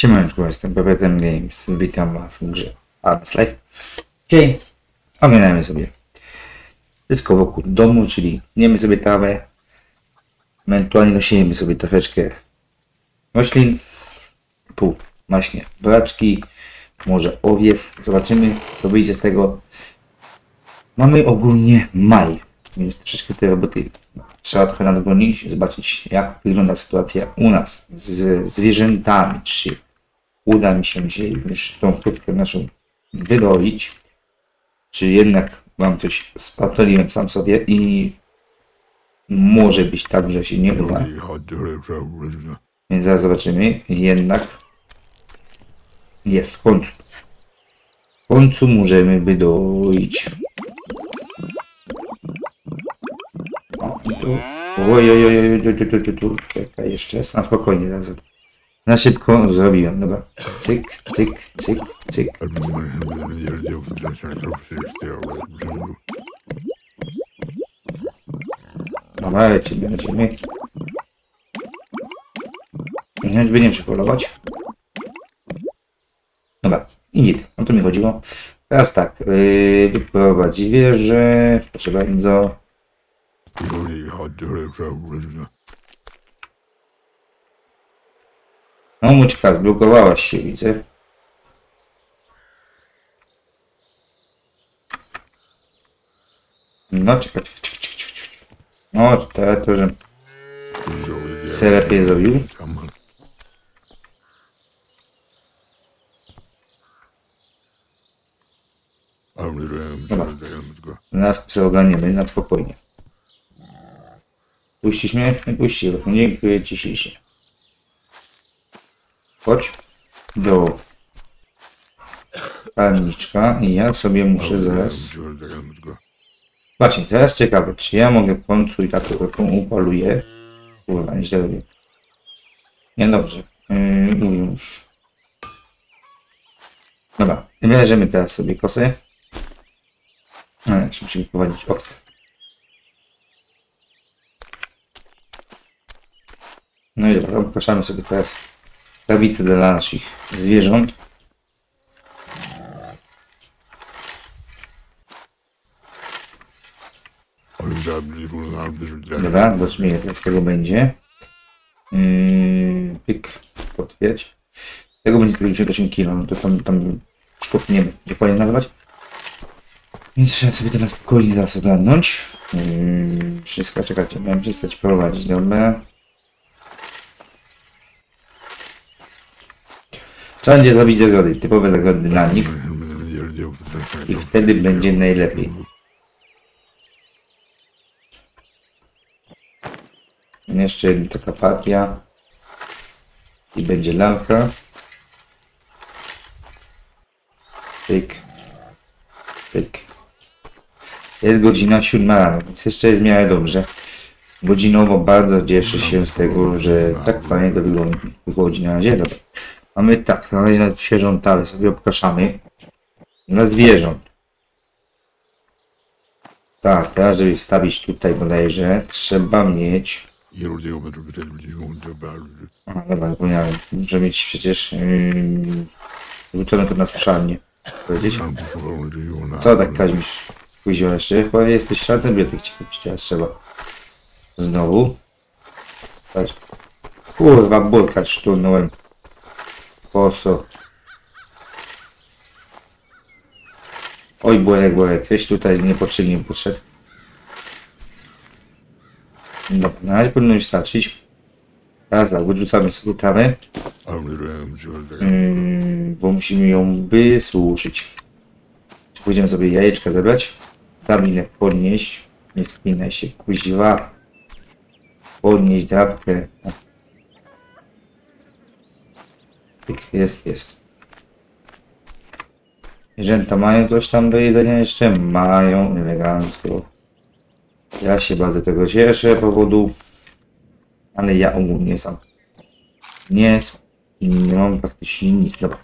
Siemaneczko, jestem PPTM Games. Witam Was w grze Advanced Life. Dzisiaj oglądamy sobie wszystko wokół domu, czyli niemy sobie trawę, ewentualnie dosiejemy sobie troszeczkę roślin, pół właśnie braczki, może owies. Zobaczymy, co wyjdzie z tego. Mamy ogólnie maj, więc troszeczkę tej roboty trzeba trochę nadgonić, zobaczyć jak wygląda sytuacja u nas z zwierzętami, czy uda mi się dzisiaj już tą chwytkę naszą wydolić, czy jednak mam coś spatoliłem sam sobie i może być tak, że się nie uda. Więc zaraz zobaczymy. Jednak jest w końcu. W końcu możemy wydoić. O, tu. Oj, oj, oj, oj, tu, tu, tu, tu, tu. Czekaj jeszcze. Na spokojnie. Zaraz. Na szybko zrobiłem. Dobra. Cyk, cyk, cyk, cyk. Dobra, lecimy, lecimy. Nie będziemy przepolować. Dobra, i git. O to mi chodziło. Teraz tak, yy, wyprowadzi wieżę. Proszę bardzo. No, muczka, zblokowałaś się, widzę. No, czekaj, czekaj, czekaj, czekaj. No, to, to, że se lepiej zrobił. Nas sobie ogarniemy na spokojnie. Puścisz mnie? Nie puścił. Dziękuję ci się. Chodź do palniczka i ja sobie muszę zaraz... Właśnie, teraz ciekawe, czy ja mogę w końcu i tak taką upaluję. Kurwa, nie źle robię. Nie, dobrze. Yy, już. Dobra, bierzemy teraz sobie kosę. No, jeszcze musimy prowadzić okcję. No i dobra, upraszamy sobie teraz tablice dla naszych zwierząt. Dobra, zobaczmy ile z tego będzie. Yy, pyk, potwierdź. Tego będzie 98 kg, no to tam, tam szkopniemy, jak powinien nazywać. Więc trzeba sobie teraz spokojnie zaraz ogarnąć. Yy, wszystko, czekajcie, miałem przestać prowadzić, dobra. Trzeba będzie zrobić zagrody, typowe zagrody dla nich i wtedy będzie najlepiej. Jeszcze jedna taka partia i będzie lalka. Pyk. Pyk. Jest godzina siódma rano, więc jeszcze jest w miarę dobrze. Godzinowo bardzo cieszę się z tego, że tak fajnie to wychodzi na razie. Mamy tak, na razie na świeżą talę sobie obkaszamy. Dla zwierząt. Tak, teraz żeby wstawić tutaj bodajże, trzeba mieć... A, dobra, zapomniałem. Muszę mieć przecież... Yy, to na słyszalnię. Powiedzieć? Co tak Kaźmisz? Później jeszcze? Chyba jesteś szartem bibliotek cię teraz trzeba. Znowu. Patrz. Kurwa, burka szturnąłem. Poso. Oj, Borek, Borek, ktoś tutaj niepotrzebnie podszedł. Dobra, na razie powinno mi starczyć. Teraz tak, odrzucamy trawę, yy, bo musimy ją wysuszyć. Pójdziemy sobie jajeczka zebrać, drabinę podnieść, nie wspinaj się, kuźwa. Podnieść drabkę. Tyk, jest, jest. Zwierzęta mają coś tam do jedzenia jeszcze? Mają, elegancko. Ja się bardzo tego cieszę powodu, ale ja ogólnie sam nie, nie mam praktycznie nic. Dobra.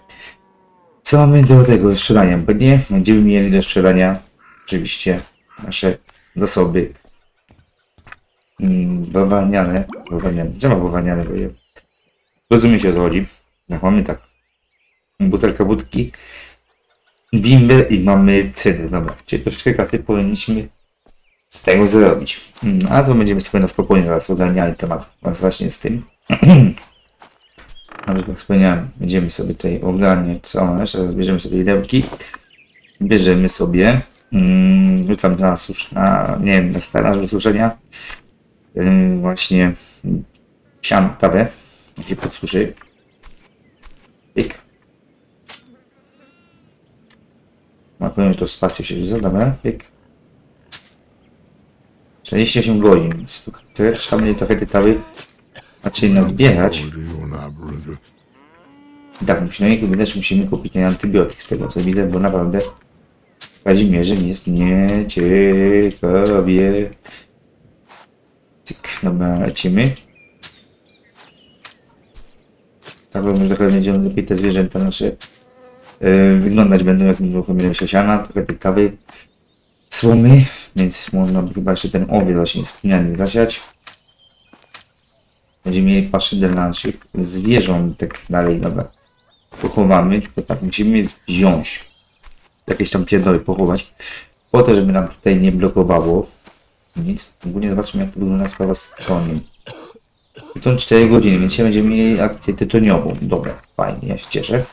Co mamy do tego strzelania? Pewnie będziemy mieli do strzelania oczywiście nasze zasoby mm, bawełniane. Bawełniane. Gdzie ma je... Rozumie się o co chodzi. Tak, mamy tak. Butelka wódki, bimber i mamy cydr. Dobra, czyli troszeczkę kasy powinniśmy z tego zrobić. Mm, A to będziemy sobie na spokojnie teraz ogarniali temat właśnie z tym. Ale jak wspomniałem, będziemy sobie tutaj ogarniać całą resztę. Teraz bierzemy sobie widełki. Bierzemy sobie. Mm, rzucam na susz, na, nie wiem, na staraż do. Yy, właśnie sian, tawę, gdzie podsuszy. Pyk. Powiem, że to spacją się dobra, pyk. 48 godzin, więc trochę trzeba będzie trochę tej tawy raczej nazbierać. Tak, przynajmniej widać musimy kupić ten antybiotyk z tego co widzę, bo naprawdę w Kazimierze jest nieciekawie. Cyk, dobra, lecimy. Tak, bo może trochę będziemy lepiej te zwierzęta nasze yy, wyglądać będą jak uruchomione się siana, trochę tej kawy, słomy, więc można by chyba jeszcze ten owiec właśnie wspomniany zasiać. Będziemy mieli paszy dla naszych zwierzątek dalej, dobra. Pochowamy, tylko tak musimy wziąć jakieś tam pierdoły pochować, po to, żeby nam tutaj nie blokowało nic. Ogólnie zobaczmy jak to wygląda sprawa z tytoniem. Tyton 4 godziny, więc dzisiaj będziemy mieli akcję tytoniową. Dobra, fajnie, ja się cieszę.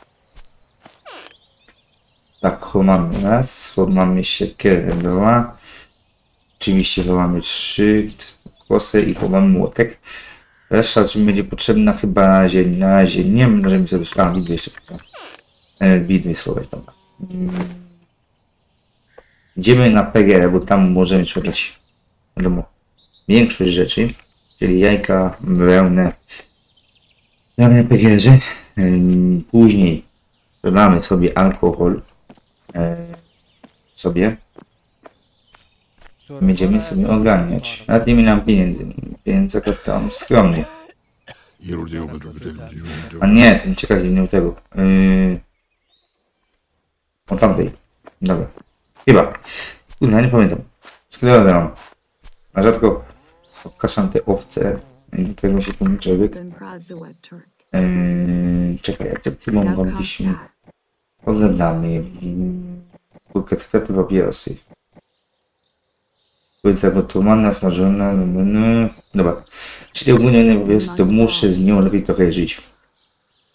Tak, chowamy raz, chowamy siekierę dwa. Oczywiście chowamy trzy kosy i chowamy młotek. Reszta czym będzie potrzebna chyba na razie, na razie nie możemy sobie... A, widły jeszcze. E, widły schować, dobra. Idziemy na PGR, bo tam możemy szukać, wiadomo, większość rzeczy, czyli jajka, wełnę, wełnę. Ym, Później dodamy sobie alkohol, e, sobie, będziemy sobie ogarniać. Nawet nie miałem pieniędzy, akurat tam skromnie. A nie, ten czekajcie, nie u tego. Yy... O tamtej. Dobra. Chyba. Kurwa, nie pamiętam. Sklerozę mam. A rzadko okaszam te owce. I tego się tu człowiek. Yy... Czekaj, to mogliśmy... Oglądamy. Kulkę kwiaty papierosy. Płyta gotowana, smażona. No, no, no. Dobra. Czyli ogólnie nie powiesz, to muszę z nią lepiej trochę żyć.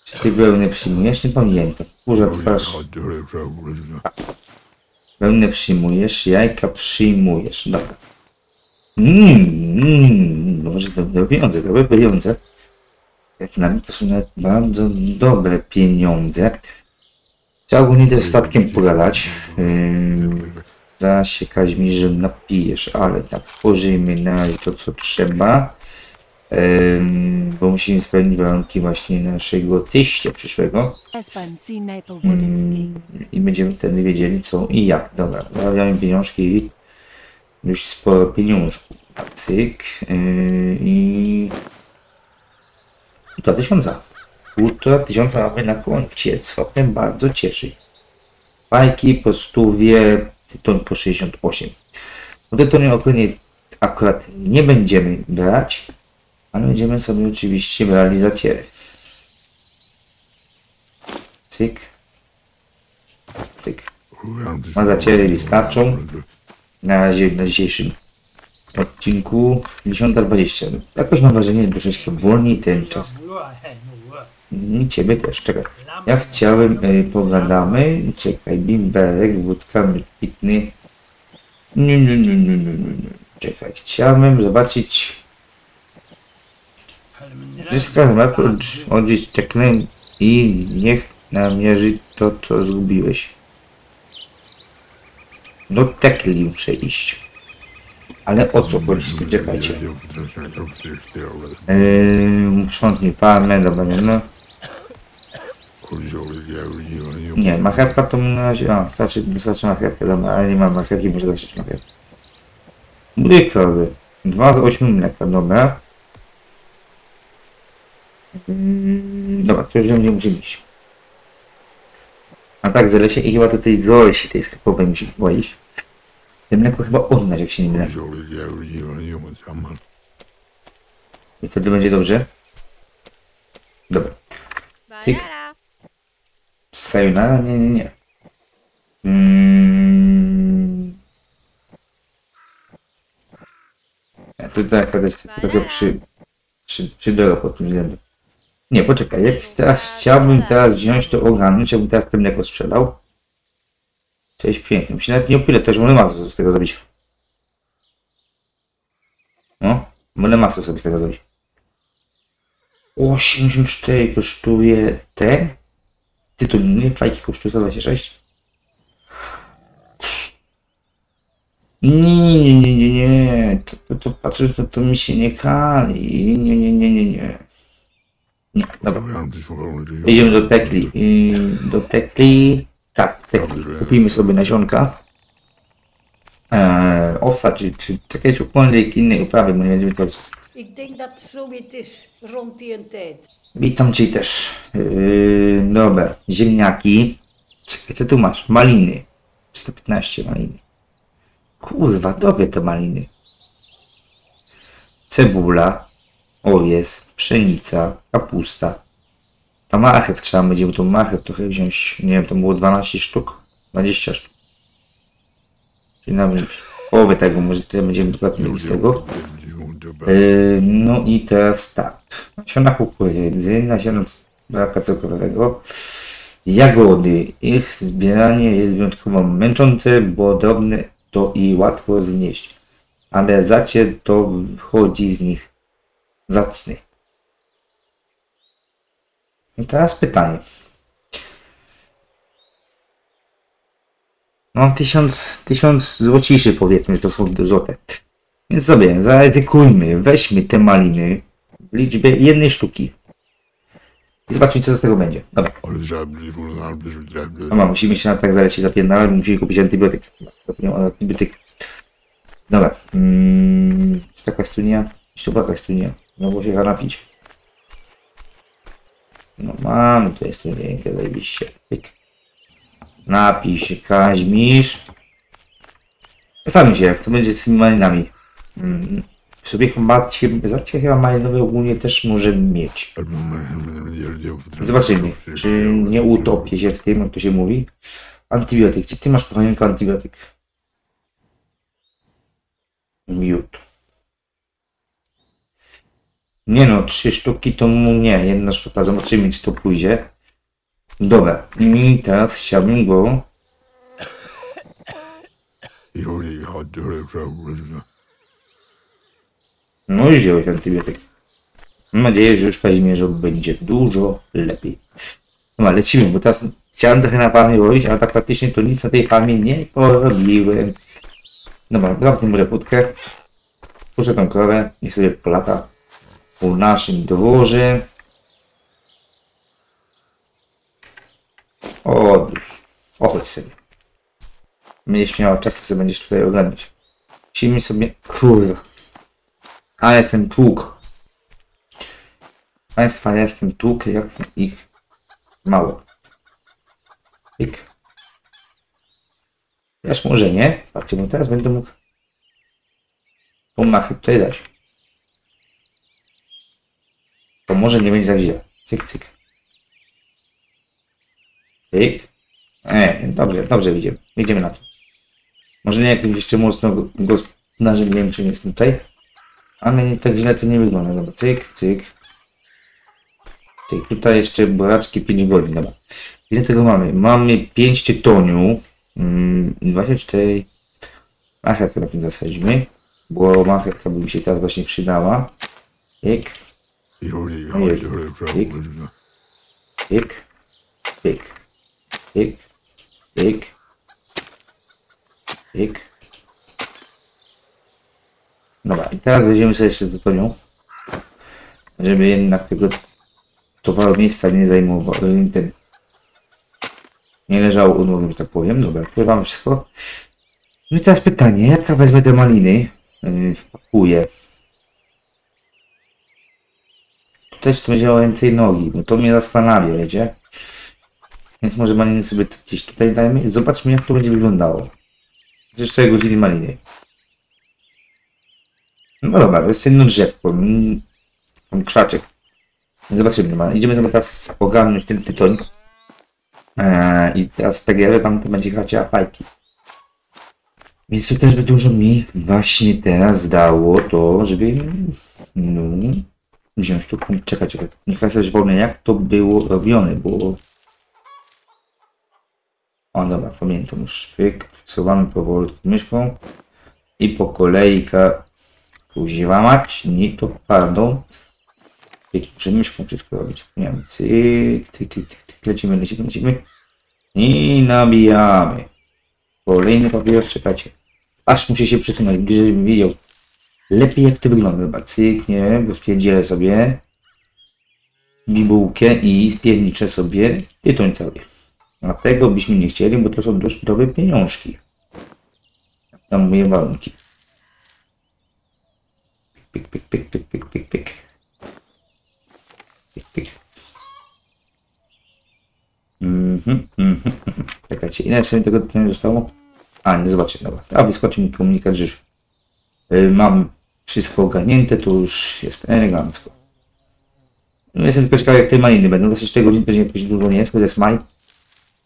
Czy ty wełnę przyjmujesz? Nie pamiętam. Kurza twarz. Wełnę przyjmujesz, jajka przyjmujesz. Dobra. Mmm, mm, dobrze, dobre pieniądze, dobre pieniądze. Jak na mnie to są nawet bardzo dobre pieniądze. Chciałbym też statkiem pogadać. Yy, zaraz się Kaźmirzem napijesz, ale tak spojrzyjmy na to, co trzeba. Ym, bo musimy spełnić warunki właśnie naszego teścia przyszłego. Woodinski. Mm, I będziemy wtedy wiedzieli co i jak. Dobra, zarabiamy pieniążki i dość sporo pieniążków. Cyk. Yy, I... Półtora tysiąca. Półtora tysiąca mamy na koncie, co mnie bardzo cieszy. Fajki po stówie, tytoń po 68. No tytoniu ogólnie akurat nie będziemy brać, ale będziemy sobie oczywiście brali zaciery. Cyk. Cyk. Ma zaciery wystarczą. Na na dzisiejszym odcinku 10.20. Jakoś mam wrażenie, że troszeczkę wolniej ten czas. I ciebie też, czekaj. Ja chciałem, y, pogadamy, czekaj, bimberek, wódka, pitny. Nie. Czekaj, chciałem zobaczyć, zyskać oprócz odwiedzić teknę i niech namierzy to, co zgubiłeś. Do tekli muszę iść. Ale o co chodzi? Czekajcie. Yy, sprzątnij palmę, dobra, nie no. Nie, marchewka to na razie, a, starczy, wystarczy marchewkę, dobra, ale nie mam marchewki, muszę zacząć marchewkę. Mleko, krowy. 2 z 8 mleka, dobra. Mm, Dobra, to już gdzie musimy iść. A tak, zalesie i chyba do tej Zosi, tej sklepowej musi chyba iść. Te mleko chyba oddać, jak się nie mylę. I wtedy będzie dobrze. Dobra. Cyk. Sayonara? Nie, nie, nie. Mm. Ja tutaj akurat jest trochę przy, przy, przy dole pod tym względem. Nie, poczekaj, jak teraz chciałbym teraz wziąć to ogarnąć, jakbym teraz ten mleko sprzedał. Cześć, pięknie. Mi się nawet nie opile, też może masę z tego zrobić. No, będę masę sobie z tego zrobić. 84 kosztuje te. Ty to nie fajki kosztuje 126? Nie, nie, nie, nie, nie. To, to, to patrzę, to, to mi się nie kali. Nie, nie, nie, nie, nie. Nie, dobra. Idziemy do Tekli. Do Tekli. Tak, Tekli. Kupimy sobie nasionka. Eee, owsa, czy, czy jakiekolwiek innej uprawy, bo nie będziemy to wszystko. Ik denk dat zoiets is rond die een tijd. Witam Cię też. Yy, dobra, ziemniaki. Czekaj, co tu masz? Maliny. 115 maliny. Kurwa, dowie te maliny. Cebula. O jest. Pszenica. Kapusta. Ta marchew trzeba będzie, bo tą marchew trochę wziąć. Nie wiem, to było 12 sztuk. 20 sztuk. Czyli nawet połowę tego, może tyle będziemy mieli z tego. Yy, No i teraz tak. Nasiona kukurydzy, nasiona braka cukrowego, jagody. Ich zbieranie jest wyjątkowo męczące, bo drobne to i łatwo znieść. Ale zacie to wchodzi z nich zacny. I teraz pytanie. Mam tysiąc, tysiąc złociszy powiedzmy, że to są złote. Więc sobie, zaryzykujmy, weźmy te maliny w liczbie jednej sztuki. I zobaczmy, co z tego będzie. Dobra, mama, musimy się na tak zalecieć zapierdalać, bo musimy kupić antybiotyk. Antybiotyk. Dobra, mm, taka studia, była jakaś studia. No, się napić. No, mamy tutaj studienkę, zajebiście. Pyk. Napij się, Kaźmisz. Zastanów się, jak to będzie z tymi malinami. Mm. Sobie chyba, zacie chyba malinowe ogólnie też może mieć. Zobaczymy, czy nie utopię się w tym, jak to się mówi. Antybiotyk. Czy ty masz kochanieńko antybiotyk? Miód. Nie no, trzy sztuki to mu nie, jedna sztuka. Zobaczymy, czy to pójdzie. Dobra, i teraz chciałbym go No i wziąłeś antybiotyk. Mam nadzieję, że już w Kazimierzu będzie dużo lepiej. No lecimy, bo teraz chciałem trochę na farmie robić, ale tak praktycznie to nic na tej farmie nie porobiłem. Dobra, zamknę może budkę. Puszczę tą krowę, niech sobie polata po naszym dworze. Odłóż. Ochodź sobie. Będziesz miała czas, to sobie będziesz tutaj oglądać. Musimy sobie... Kurwa. A jestem tłuk. Państwa, ja jestem tłuk, jak ich mało. Pik. Aż może nie. Patrzcie, bo teraz będę mógł pomachy tutaj dać. To może nie będzie tak źle. Cyk, cyk. Pyk. E, dobrze, dobrze idziemy. Idziemy na to. Może nie jakimś jeszcze mocno gospodarzem, nie jestem tutaj. Ale nie tak źle to nie wygląda. Dobra, cyk, cyk. Cyk, tutaj jeszcze buraczki 5 godzin, dobra. Ile tego mamy? Mamy 5 tytoniu. Mm, 24. Marchewkę na tym zasadzimy. Bo marchewka by mi się teraz właśnie przydała. Pyk, pyk, pyk, pyk, pyk, pyk. Dobra, i teraz weźmiemy sobie jeszcze tytoniu. Żeby jednak tego towaru miejsca nie zajmował, ten nie leżało u nóg, że tak powiem. Dobra, pływam wszystko. No i teraz pytanie, jak ja wezmę te maliny, yy, wpakuję. Też to miało więcej nogi, bo to mnie zastanawia, wiecie. Więc może maliny sobie gdzieś tutaj dajmy i zobaczmy jak to będzie wyglądało. Jeszcze 4 godziny maliny. No dobra, to jest jedno drzewko. Tam krzaczek. Zobaczymy. No, idziemy sobie teraz ogarnąć ten tytoń. Eee, I teraz PGR tam to będzie chacia fajki. Więc to też by dużo mi właśnie teraz dało to, żeby no, wziąć tu, czekać, czekać. Niech ja sobie jak to było robione, bo o dobra, pamiętam już. Pyk, przesuwamy powoli myszką i po kolejka kuziwa mać, nie to pardon. Pyk, muszę myszką wszystko robić. Nie wiem, cyk, cyk, cyk, cyk, cyk, lecimy, lecimy, lecimy. I nabijamy. Kolejny papier, czekajcie. Aż muszę się przesunąć, żebym widział lepiej jak to wygląda. Chyba cyk, nie spierdzielę sobie bibułkę i spierniczę sobie tytoń cały. A tego byśmy nie chcieli, bo to są dość dobre pieniążki. Tam moje warunki. Pik, pik, pik, pik, pik, pik, pik. Pik, pik. Mhm, mhm, mhm. Czekajcie, ile jeszcze tego zostało? A, nie zobaczę, dobra. A, wyskoczy mi komunikat, że już y, mam wszystko ogarnięte, to już jest elegancko. No, jestem tylko ciekawy, jak te maliny będą. 24 godzin pewnie jakoś długo nie jest, bo to jest maj.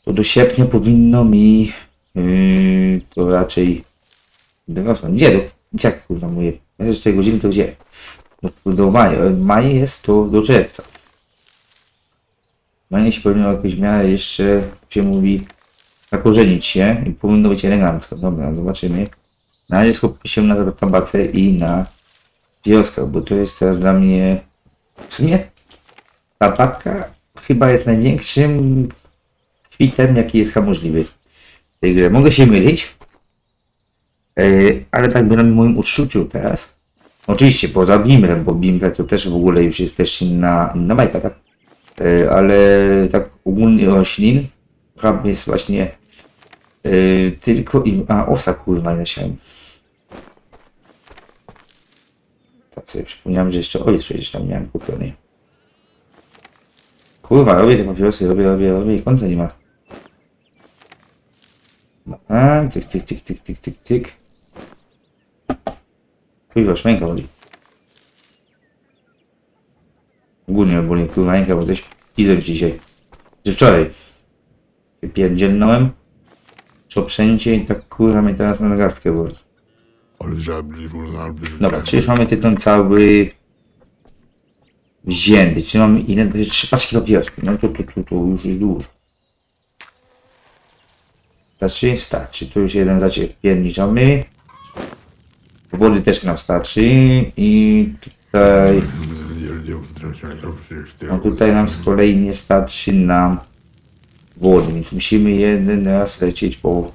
To do sierpnia powinno mi yy, to raczej wyrosło. Gdzie? Do, jak kurwa mówię? 24 godziny to gdzie? Do, do maja. Maj jest to do czerwca. Maj się powinno jakoś w miarę jeszcze się mówi zakorzenić się i powinno być elegancko. Dobra, zobaczymy. Na razie skupię się na tabacę i na wioskach, bo to jest teraz dla mnie w sumie tabaka chyba jest największym kwitem, jaki jest możliwy. Mogę się mylić, yy, ale tak by na moim odczuciu teraz. Oczywiście poza Bimrem, bo Bimre to też w ogóle już jest też inna, inna bajka, tak? Yy, ale tak ogólnie roślin chyba jest właśnie yy, tylko i... A, osa kurwa, nie chciałem. Tak sobie przypomniałem, że jeszcze ojciec przecież tam miałem kupiony. Kurwa, robię te papierosy, robię, robię, robię i końca nie ma. Dobra, tyk, tyk, tyk, tyk, tyk, tyk, tyk. Kurwa, szmęka boli. Ogólnie boli, kurwa, ręka, bo coś pizem dzisiaj. Że wczoraj. Wypierdzielnąłem. Przoprzęcie i tak kurwa mnie teraz na nagastkę boli. Dobra, czyli już mamy tytuł cały wzięty. Czyli mamy ile? 23 paczki papierosów. No to, to, to, to już jest dużo. Starczy? Starczy. Tu już jeden zaciek pierniczamy. Wody też nam starczy. I tutaj... No tutaj nam z kolei nie starczy nam wody, więc musimy jeden raz lecieć po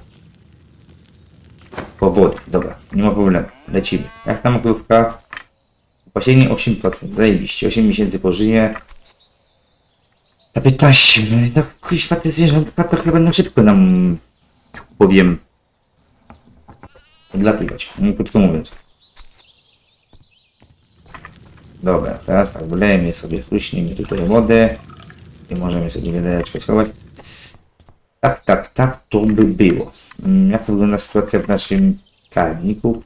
po wodę. Dobra, nie ma problemu. Lecimy. Jak tam okrówka? Pasienie 8%. Zajebiście. 8 miesięcy po żynie. Ta 15. No i tak kuźwa te będą szybko nam powiem odlatywać. No, krótko mówiąc. Dobra, teraz tak, wylejemy sobie, chruśnijmy tutaj wodę i możemy sobie wiadereczko schować. Tak, tak, tak to by było. Mm, Jak wygląda sytuacja w naszym karniku?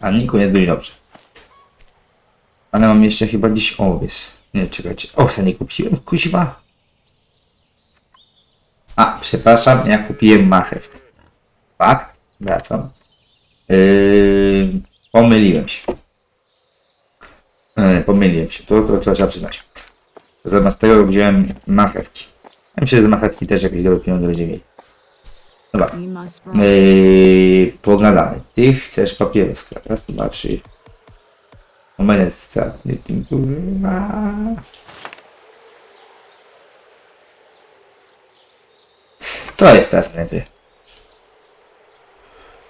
Karniku jest dość dobrze. Ale mam jeszcze chyba gdzieś owiec. Nie, czekajcie. Owsa nie kupiłem, kuźwa. A, przepraszam, ja kupiłem marchew. Fakt? Wracam. Yy, pomyliłem się. Yy, pomyliłem się, to trzeba przyznać. Zamiast tego wziąłem marchewki. Ja myślę, że marchewki też jakieś dobre pieniądze będzie mieli. Dobra. Yy, pogadamy. Ty chcesz papieroska. Raz, dwa, trzy. Moment stratny. Tym kurwa. To jest teraz najpierw.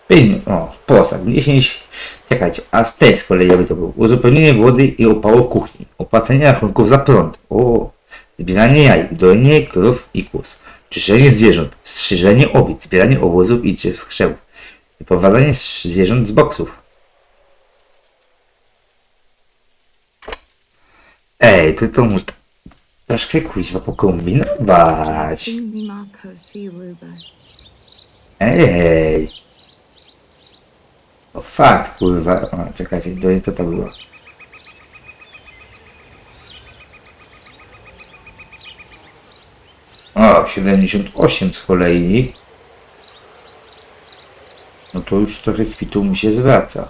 Pin, o, posag, 10, czekajcie, a z tej z kolei jakby to było, uzupełnienie wody i opału w kuchni, opłacenie rachunków za prąd, o, zbieranie jaj, dojenie krów i kóz, czyszczenie zwierząt, strzyżenie owiec, zbieranie owoców i drzew z krzewów, wyprowadzanie zwierząt z boksów. Ej, to to muszę troszkę kuźwa pokombinować. Ej! O fakt, kurwa. O, czekajcie, to, to to było. O, 78 z kolei. No to już trochę kwitu mi się zwraca.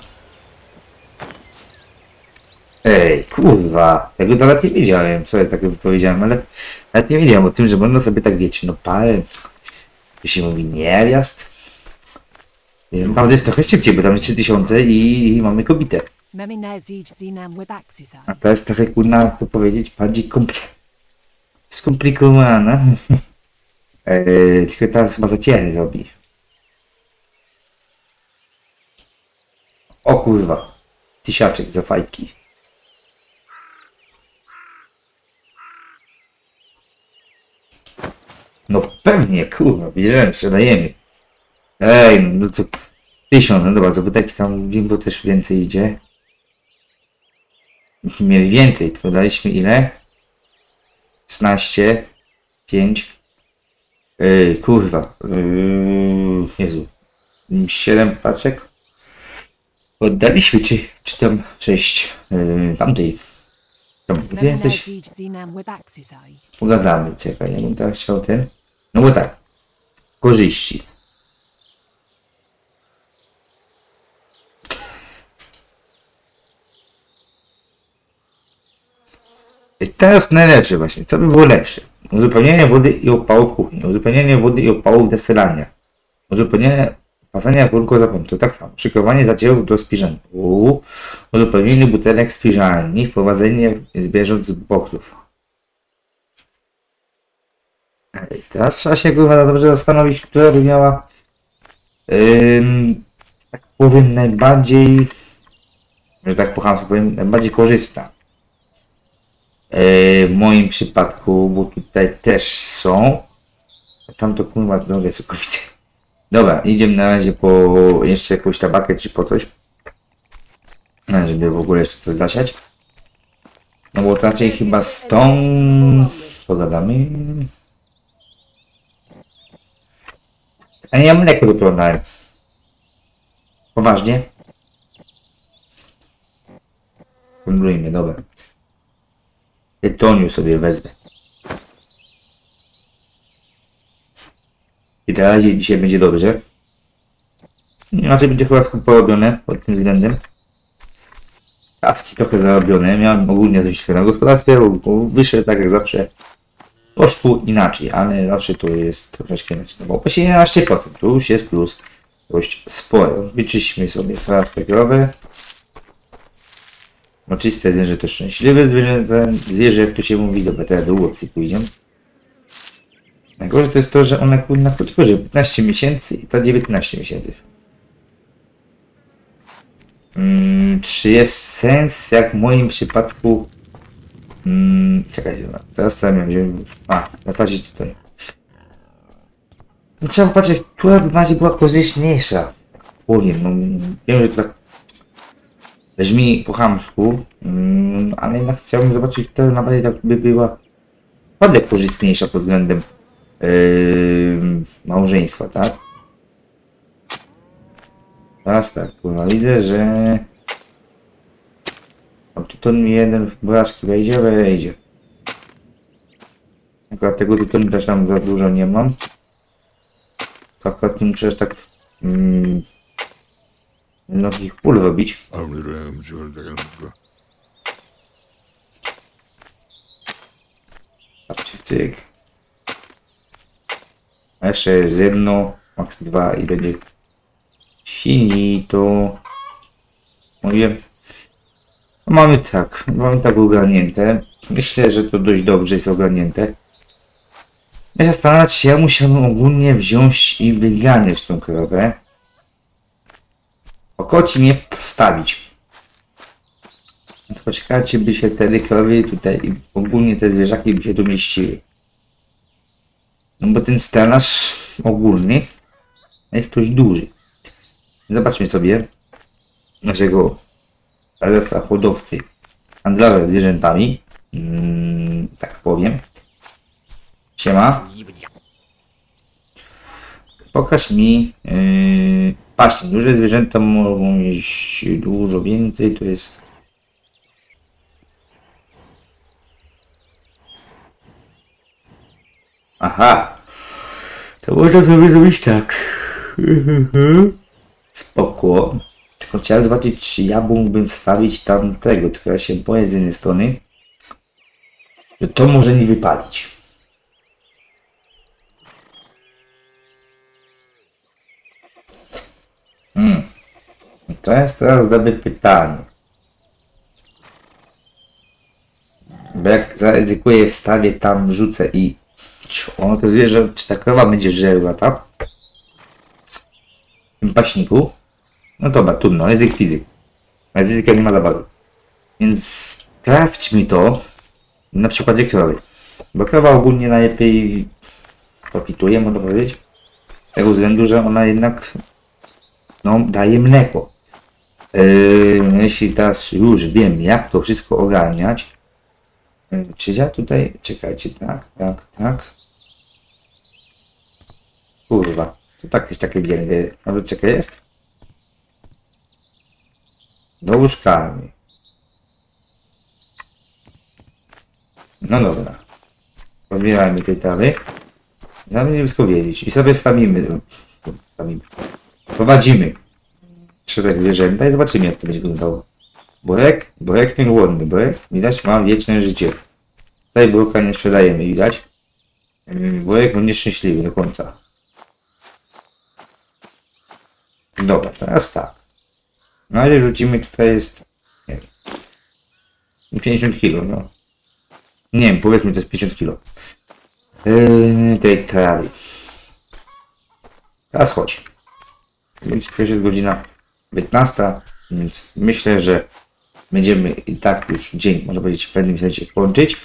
Ej, kurwa, tego nawet nie wiedziałem, co ja tak powiedziałem, ale nawet nie wiedziałem o tym, że można sobie tak wiecie, no parę, to się mówi niewiast. Tam jest trochę szybciej, bo tam jest 3000 i, i mamy kobietę. A to jest trochę kurna, to powiedzieć, bardziej kompl skomplikowana. Eee, tylko teraz chyba zaciery robi. O kurwa, tysiaczek za fajki. No pewnie, kurwa, bierzemy, sprzedajemy. Ej, no to tysiąc, no dobra, zapytaj tam Jimbo też więcej idzie. Mieli więcej, tylko daliśmy ile? 16, 5. Yy, kurwa. Yy, Jezu. 7 paczek. Oddaliśmy, czy, czy tam 6 yy, tamtej. Tam, gdzie jesteś? Pogadamy, czekaj, ja bym teraz chciał ten. No bo tak. Korzyści. I teraz najlepsze właśnie. Co by było lepsze? Uzupełnienie wody i opału w kuchni. Uzupełnienie wody i opału w desylania. Uzupełnienie pasania kurku zapomnieć. To tak samo. Szykowanie zacierów do spiżania. Uuu. Uzupełnienie butelek spiżalni. Wprowadzenie zwierząt z boksów. Ej, Teraz trzeba się kurwa dobrze zastanowić, która by miała ym, tak powiem najbardziej że tak po powiem, najbardziej korzystna. Yy, w moim przypadku, bo tutaj też są. Tam to kurwa drogę sokowicie. Dobra, idziemy na razie po jeszcze jakąś tabakę czy po coś. A, Żeby w ogóle jeszcze coś zasiać. No bo raczej chyba z tą pogadamy. A ja mleko dopiero Poważnie? Kumulujmy, dobra. Tytoniu sobie wezmę. I na razie dzisiaj będzie dobrze. Inaczej będzie chyba porobione pod tym względem. Tacki trochę zarobione. Miałem ogólnie swoje na gospodarstwie. Wyższe tak jak zawsze. Poszło inaczej, ale zawsze to jest troszeczkę inaczej. No bo właśnie 11% to już jest plus dość sporo. Wyczyśmy sobie salad papierowy. No czyste zwierzę to szczęśliwe zwierzę, zwierzę jak to się mówi, dobra, teraz do opcji pójdziemy. Najgorsze to jest to, że one na krótko żyje 15 miesięcy i ta 19 miesięcy. Mm, czy jest sens, jak w moim przypadku... Mm, czekajcie, no, teraz co miałem wziąć? A, nastawić tutaj. No, trzeba popatrzeć, która by bardziej była korzystniejsza. Powiem, no wiem, że to tak brzmi po chamsku, mm, ale jednak chciałbym zobaczyć, która naprawdę tak by była naprawdę korzystniejsza pod względem yy, małżeństwa, tak? Teraz tak, kurwa, widzę, że o, tyton mi jeden w blaszki wejdzie, wejdzie. Akurat tego tytonu też tam za dużo nie mam. To akurat nie muszę tak mm, mnogich pól Jordanka. Patrzcie, cyk. A jeszcze jest jedno, max dwa i będzie finito. Mówię. No mamy tak, mamy tak ogarnięte. Myślę, że to dość dobrze jest ogarnięte. Ja zastanawiać się, ja musiałbym ogólnie wziąć i wyganiać tą krowę. Okoci mnie ciekawe, czy by się te krowy tutaj, i ogólnie te zwierzaki by się tu mieściły. No bo ten stelaż ogólny jest dość duży. Zobaczmy sobie naszego prezesa hodowcy handlowe zwierzętami. Mm, tak powiem. Siema. Pokaż mi. Yy, patrzcie, duże zwierzęta mogą mieć dużo więcej. To jest. Aha. To można sobie zrobić tak. Spoko. Tylko chciałem zobaczyć, czy ja mógłbym wstawić tam tego. Tylko ja się boję z jednej strony, to może nie wypalić. Hmm. To jest teraz dobre pytanie. Bo jak zaryzykuję, wstawię tam, rzucę i Ciu, ono to zwierzę, czy ta krowa będzie żerła tam? W tym paśniku? No dobra, trudno, ryzyk fizyk. Ryzyka nie ma zabawy. Więc sprawdźmy to na przykładzie krowy. Bo krowa ogólnie najlepiej profituje, można powiedzieć. Z tego względu, że ona jednak no, daje mleko. Yy, jeśli teraz już wiem, jak to wszystko ogarniać, yy, czy ja tutaj, czekajcie, tak, tak, tak. Kurwa, to tak jakieś takie wielkie, ale czekaj, jest? Do łóżkami. No dobra. Odbierajmy tej trawy. Zamiast wszystko wiedzieć. I sobie stawimy. Stawimy. Prowadzimy. Tak zwierzęta i zobaczymy jak to będzie wyglądało. Borek? Borek ten głodny. Borek widać ma wieczne życie. Tutaj burka nie sprzedajemy, widać. Yy, Borek był nieszczęśliwy do końca. Dobra, teraz tak. Na razie rzucimy tutaj jest. Nie wiem. 50 kg, no. Nie wiem, powiedzmy to jest 50 kg. Yy, tej trawy. Teraz chodź. Już jest godzina 15, więc myślę, że będziemy i tak już dzień, można powiedzieć, w pewnym sensie kończyć.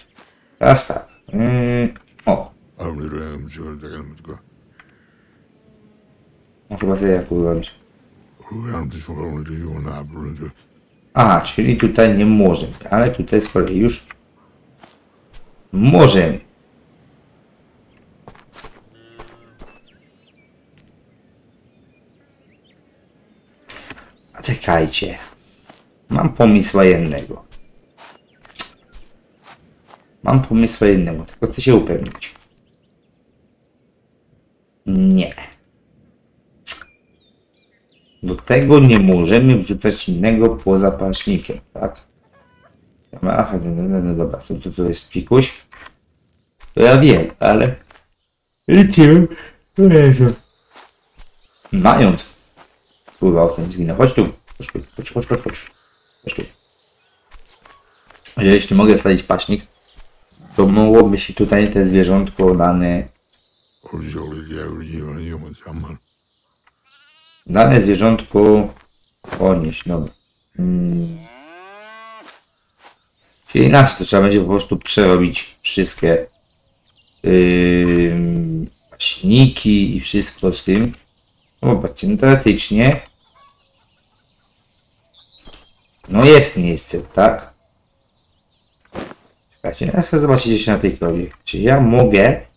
Teraz tak. Yy, o, no chyba sobie jak yapılınca. A, czyli tutaj nie możemy, ale tutaj z kolei już możemy. Czekajcie. Mam pomysł jednego. Mam pomysł jednego, tylko chcę się upewnić. Nie. Do tego nie możemy wrzucać innego poza paśnikiem, tak? Aha, no, no, no, no dobra, to, to, to jest pikuś. To ja wiem, ale... To Jezu. Mając. Kurwa, o tym zginę. Chodź tu. Chodź chodź, chodź, chodź, chodź. Tu. Że jeśli mogę wstawić paśnik, to mogłoby się tutaj te zwierzątko dane. Dane zwierzątko ponieść, dobra. Mm. Czyli inaczej, to trzeba będzie po prostu przerobić wszystkie yy, paśniki i wszystko z tym. No Zobaczcie, no teoretycznie no jest miejsce, tak? Czekajcie, ja chcę zobaczyć na tej krowie. Czy ja mogę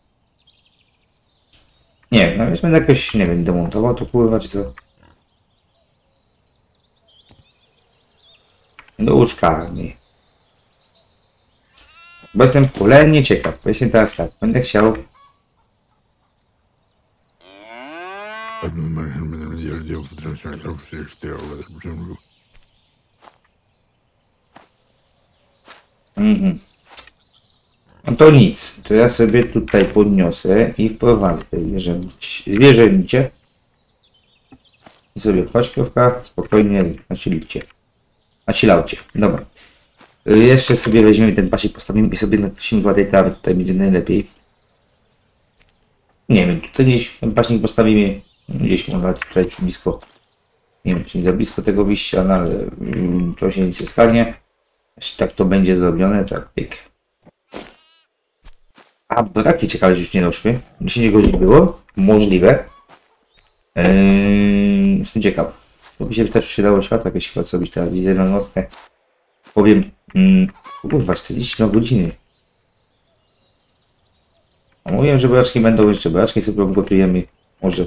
nie wiem, no więc będę jakoś, nie wiem, demontował to kurwa, czy to... Do łóżkarni. Bo jestem cholernie ciekaw. Właśnie teraz tak, będę chciał... Mhm. No to nic, to ja sobie tutaj podniosę i wprowadzę te zwierzęcie. I sobie chodź krówka, spokojnie nasilcie. Nasilałcie, dobra. Y, Jeszcze sobie weźmiemy ten pasik, postawimy i sobie nacisimy chyba tej trawy, tutaj będzie najlepiej. Nie wiem, tutaj gdzieś ten paśnik postawimy, gdzieś może tutaj blisko. Nie wiem, czy nie za blisko tego wyjścia, no ale mm, to się nic nie stanie. Jeśli tak to będzie zrobione, tak pyk. A braki ciekawe, już nie doszły. 10 godzin było. Możliwe. Yy, jestem ciekaw. Bo mi się też przydało światło jakieś chyba zrobić teraz. Widzę na nocne. Powiem. Mm, kurwa, 42 godziny. A mówiłem, że buraczki będą jeszcze. Buraczki sobie gotujemy. Może.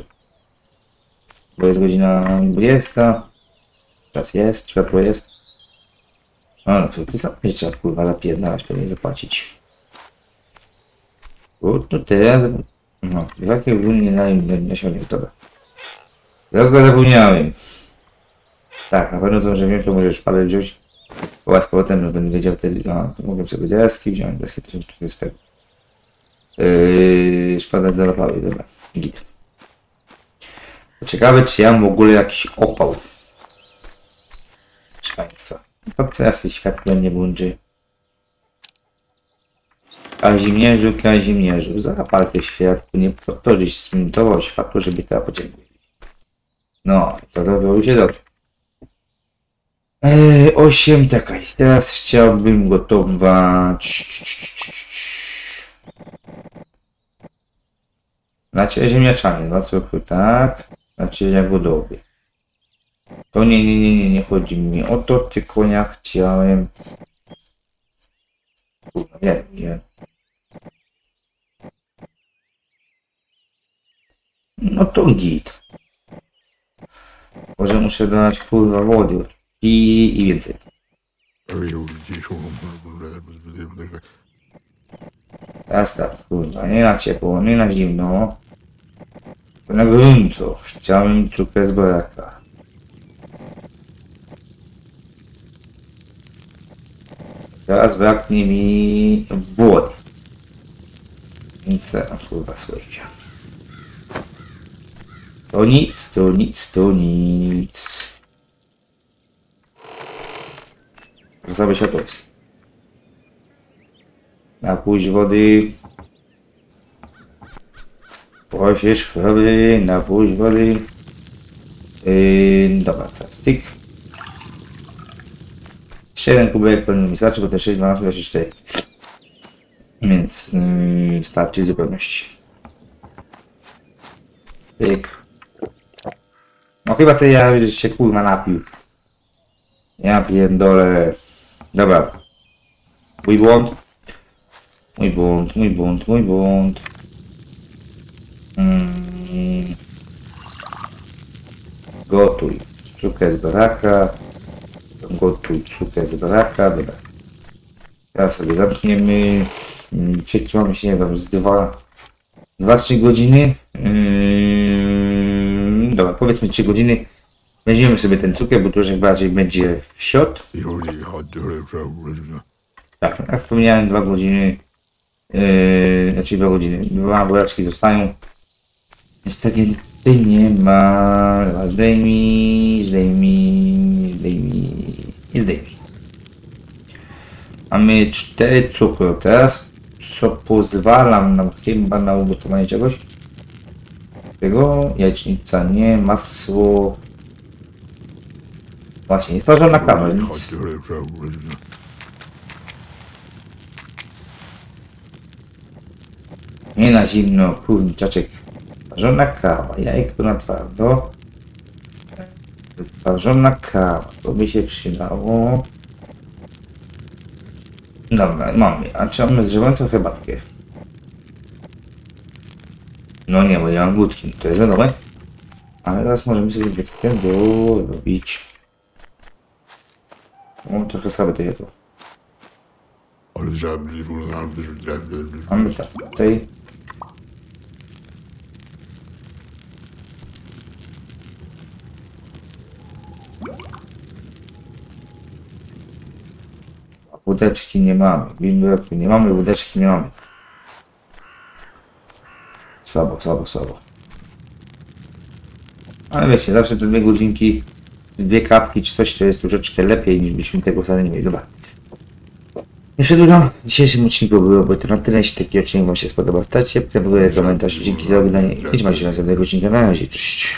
Bo jest godzina 20. Czas jest, światło jest. A, to za trzeba kurwa zapierdalać, pewnie zapłacić. To teraz... No, jakie ogólnie na nasionie, dobra. Tylko zapomniałem. Tak, na pewno to, że wiem, to możesz szpadę wziąć. Bo z powrotem, no będę wiedział wtedy, a, mogę sobie deski wziąć, deski to tutaj z tego. Yy, szpada do lapały, dobra, git. Ciekawe, czy ja mam w ogóle jakiś opał. Proszę Państwa. Po co sobie światło nie włączy? Kazimierzu, Kazimierzu, zapal te światło, nie po to, żeś zmintował światło, żeby ta podziękuję. No, to robiło się dobrze. Eee, 8, czekaj, teraz chciałbym gotować... Znaczy ziemniaczany, no cukru, tak. Znaczy jagodowy. To nie, nie, nie, nie, nie chodzi mi o to, tylko ja chciałem... Kurwa, nie, nie. No to git. Może muszę dodać kurwa wody i, i więcej. Teraz tak, kurwa, nie na ciepło, nie na zimno. Na gorąco. Chciałem cukrę z baraka. Zaraz braknie mi wody. Nic teraz kurwa słyszę. To nic, to nic, to nic. Zaby się to jest. Napuść wody. Posiesz na napuść wody. Yy, dobra, teraz tyk. 7 kubek pewnie mi starczy, bo to 6, 12, 24. Więc yy, starczy zupełności. Pyk. No chyba sobie ja że się kurwa napił. Ja pierdolę. Dobra. Mój błąd. Mój błąd, mój błąd, mój błąd. Mm. Gotuj. Sztukę z baraka. Gotuj cukrę z baraka. Dobra. Teraz sobie zamkniemy. Mm, Czeki mamy się, nie wiem, z dwa... 2-3 godziny. Mm, dobra, powiedzmy 3 godziny. Weźmiemy sobie ten cukier, bo to już bardziej będzie w siot. Tak, jak wspomniałem, 2 godziny. Yy, znaczy 2 godziny. Dwa buraczki zostają. Jak ty nie ma. Zdejmij, zdejmij, zdejmij i zdejmij. Mamy 4 cukru teraz, co pozwala nam chyba na ugotowanie czegoś. Tego jajecznica nie, masło. Właśnie, tworzona kawa, nic. Nie na zimno, kurczaczek. Parzona kawa, jajko na twardo. Parzona kawa, to by się przydało. Dobra, mamy. A czy mamy zżywającą herbatkę? No nie, bo ja mam budki, to jest wiadomo. Ale teraz możemy sobie budkę dorobić. Mam trochę słabe to jedło. Mamy tak, tutaj. Łódeczki nie mamy, bimberku nie mamy, łódeczki nie mamy. Słabo, słabo, słabo. Ale wiecie, zawsze te dwie godzinki, dwie kapki czy coś, to jest troszeczkę lepiej niż byśmy tego wcale nie mieli. Dobra. Nie przedłużam. W dzisiejszym odcinku byłoby to na tyle. Jeśli taki odcinek Wam się spodobał, dajcie w komentarz. Dzięki za oglądanie. Idźmy się na następnego odcinka. Na razie, cześć.